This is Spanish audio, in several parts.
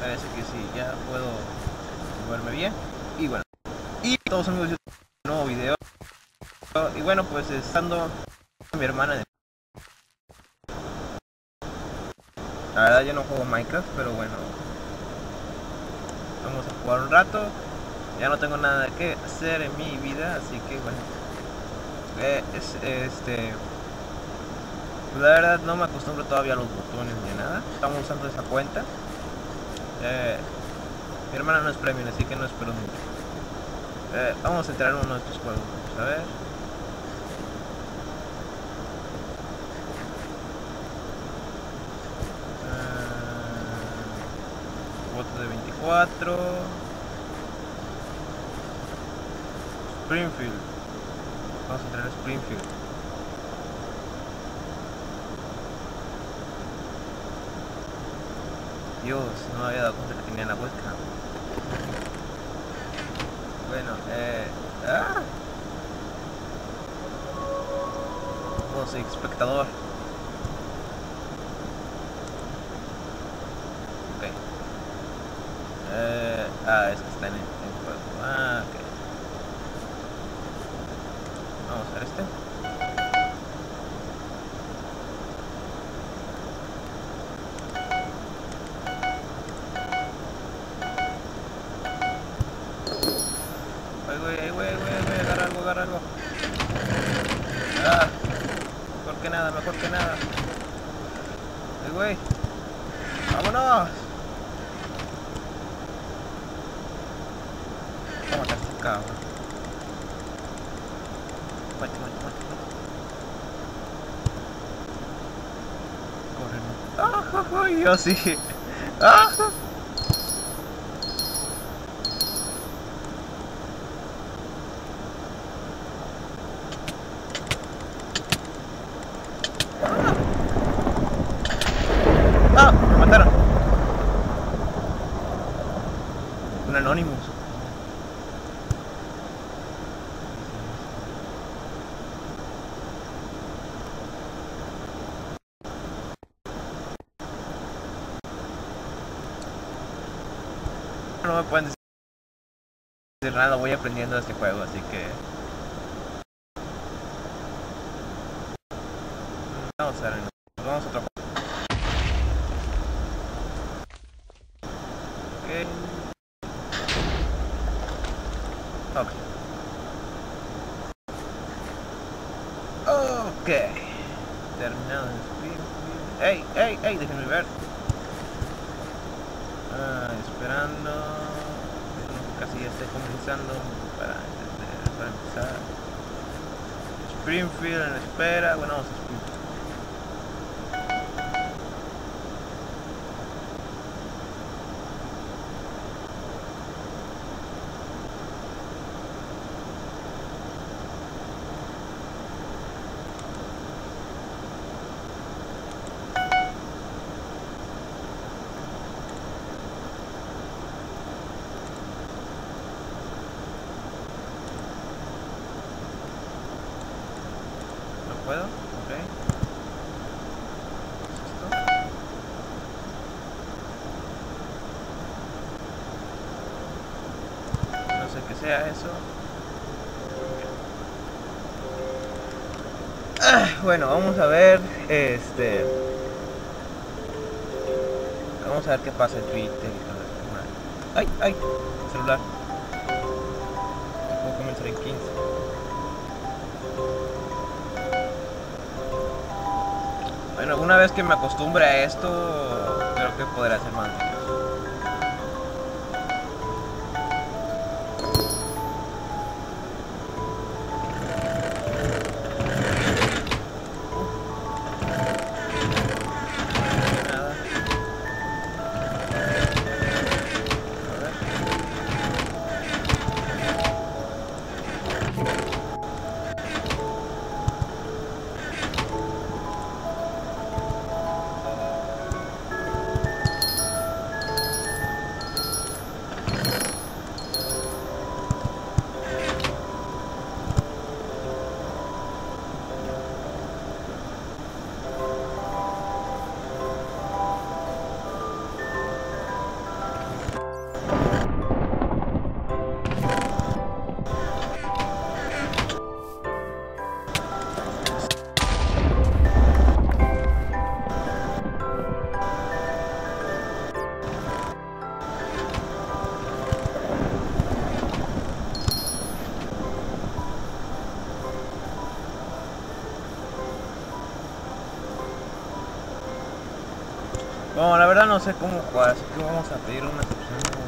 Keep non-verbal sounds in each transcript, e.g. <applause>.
parece que sí, ya puedo moverme bien. Y bueno, y todos amigos, un nuevo video. Y bueno, pues estando mi hermana en La verdad yo no juego Minecraft, pero bueno. Vamos a jugar un rato. Ya no tengo nada que hacer en mi vida, así que bueno. Eh, es, este... Pues la verdad no me acostumbro todavía a los botones ni nada. Estamos usando esa cuenta. Eh, mi hermana no es premium, así que no espero mucho. Eh, vamos a entrar en uno de estos juegos. A ver. voto de 24 Springfield vamos a entrar a Springfield Dios, no había dado cuenta que tenía la webcam bueno, eh... ¡Ah! Oh, soy espectador. Eh, ah, es que está en el, juego. Ah, ok. Vamos a ver este. Ay, güey, ay, güey, güey, algo. Ah, mejor que nada, mejor que nada. Ay, güey. ¡Vámonos! Vamos a matar este cabrón. Muerte, muerte. Corre, no. ¡Ah! <laughs> Yo sí. ¡Ah! Me mataron. Un Anonymous. No me pueden decir nada, voy aprendiendo de este juego, así que... Vamos a ver, vamos a otro juego. Ok. Ok. Ok. Terminado el. ¡Ey, ey, ey! Déjenme ver. Esperando. Casi ya esté comenzando para, para empezar. Springfield en espera. Bueno. Puedo? Ok. Qué sea eso. Ah, bueno, vamos a ver. Este. Vamos a ver qué pasa en Twitter. ¡Ay! ¡Ay! El celular. Puedo comenzar en 15. Bueno, una vez que me acostumbre a esto, creo que podré hacer más Bueno, la verdad no sé cómo jugar, así que vamos a pedir unas opciones,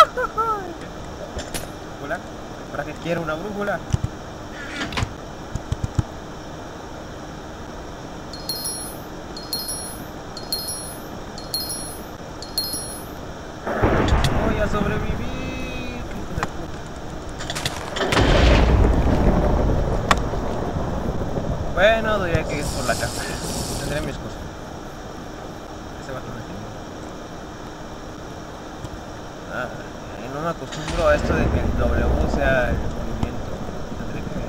¿Brújula? ¿Para qué quiero una brújula? Voy a sobrevivir. Bueno, diría que es por la casa. Tendré mis cosas. Ese botón aquí. Ah, eh, no acostumbro a esto de que el W sea el movimiento. Tendré que.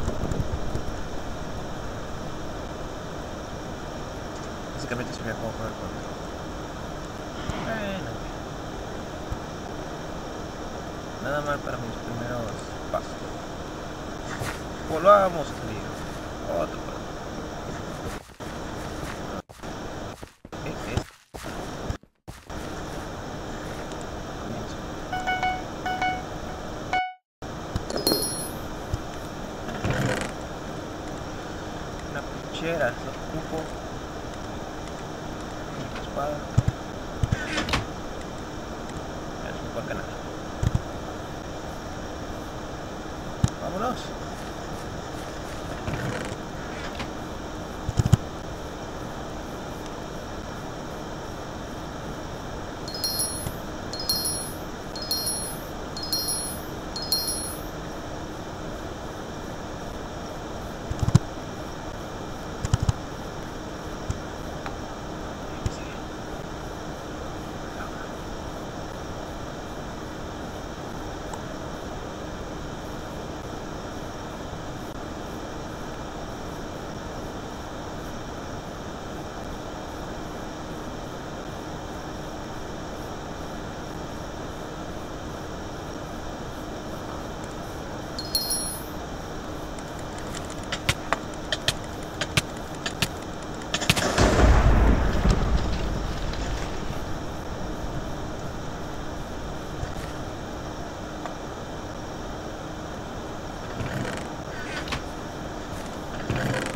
Básicamente sería como con. Bueno. Nada mal para mis primeros pasos. Volvamos salir. Otro paso. Eh, es- Comienzo. Una pinchera, eso ocupo. Una espada. Es un buen canal. Vámonos.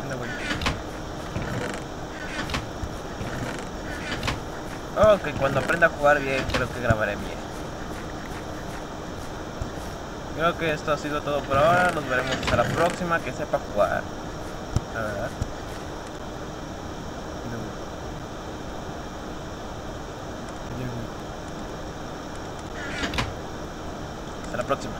Anda, güey. Ok, cuando aprenda a jugar bien, creo que grabaré bien. Creo que esto ha sido todo por ahora. Nos veremos hasta la próxima. Que sepa jugar. La verdad. Hasta la próxima.